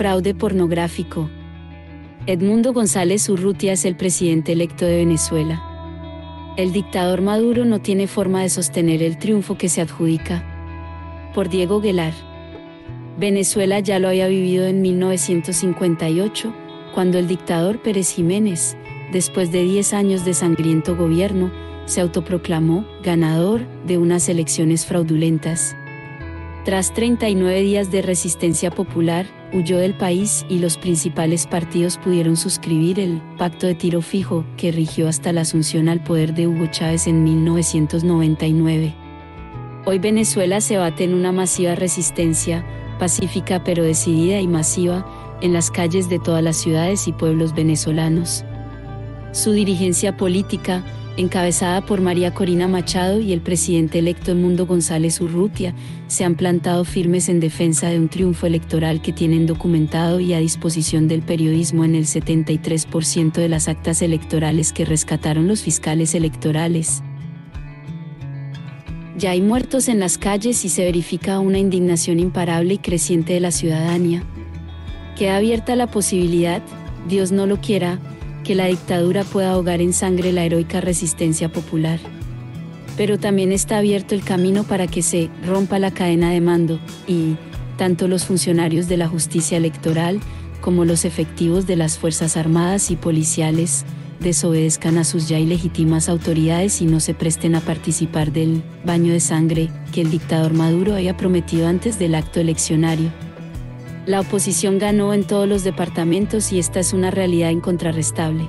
Fraude pornográfico. Edmundo González Urrutia es el presidente electo de Venezuela. El dictador Maduro no tiene forma de sostener el triunfo que se adjudica. Por Diego Guelar. Venezuela ya lo había vivido en 1958, cuando el dictador Pérez Jiménez, después de 10 años de sangriento gobierno, se autoproclamó ganador de unas elecciones fraudulentas. Tras 39 días de resistencia popular, huyó del país y los principales partidos pudieron suscribir el pacto de tiro fijo que rigió hasta la asunción al poder de Hugo Chávez en 1999. Hoy Venezuela se bate en una masiva resistencia, pacífica pero decidida y masiva, en las calles de todas las ciudades y pueblos venezolanos. Su dirigencia política, encabezada por María Corina Machado y el presidente electo Mundo González Urrutia, se han plantado firmes en defensa de un triunfo electoral que tienen documentado y a disposición del periodismo en el 73% de las actas electorales que rescataron los fiscales electorales. Ya hay muertos en las calles y se verifica una indignación imparable y creciente de la ciudadanía. Queda abierta la posibilidad, Dios no lo quiera, que la dictadura pueda ahogar en sangre la heroica resistencia popular. Pero también está abierto el camino para que se rompa la cadena de mando y, tanto los funcionarios de la justicia electoral como los efectivos de las Fuerzas Armadas y policiales, desobedezcan a sus ya ilegítimas autoridades y no se presten a participar del baño de sangre que el dictador Maduro haya prometido antes del acto eleccionario. La oposición ganó en todos los departamentos y esta es una realidad incontrarrestable.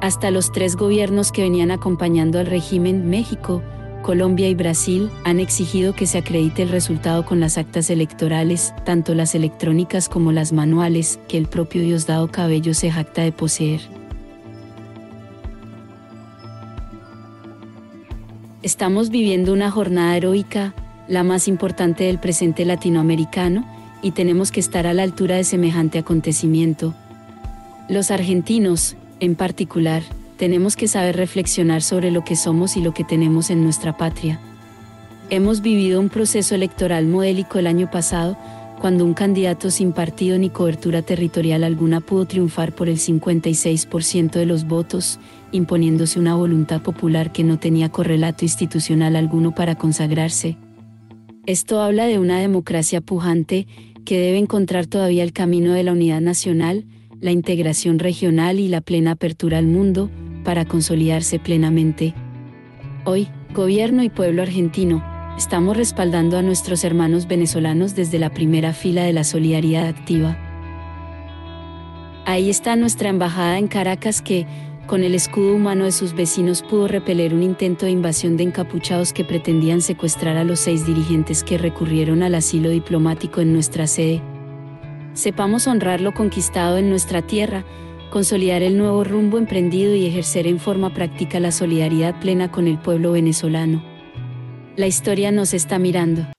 Hasta los tres gobiernos que venían acompañando al régimen, México, Colombia y Brasil, han exigido que se acredite el resultado con las actas electorales, tanto las electrónicas como las manuales, que el propio Diosdado Cabello se jacta de poseer. Estamos viviendo una jornada heroica, la más importante del presente latinoamericano, y tenemos que estar a la altura de semejante acontecimiento. Los argentinos, en particular, tenemos que saber reflexionar sobre lo que somos y lo que tenemos en nuestra patria. Hemos vivido un proceso electoral modélico el año pasado, cuando un candidato sin partido ni cobertura territorial alguna pudo triunfar por el 56% de los votos, imponiéndose una voluntad popular que no tenía correlato institucional alguno para consagrarse. Esto habla de una democracia pujante, que debe encontrar todavía el camino de la unidad nacional, la integración regional y la plena apertura al mundo, para consolidarse plenamente. Hoy, gobierno y pueblo argentino, estamos respaldando a nuestros hermanos venezolanos desde la primera fila de la solidaridad activa. Ahí está nuestra embajada en Caracas que, con el escudo humano de sus vecinos pudo repeler un intento de invasión de encapuchados que pretendían secuestrar a los seis dirigentes que recurrieron al asilo diplomático en nuestra sede. Sepamos honrar lo conquistado en nuestra tierra, consolidar el nuevo rumbo emprendido y ejercer en forma práctica la solidaridad plena con el pueblo venezolano. La historia nos está mirando.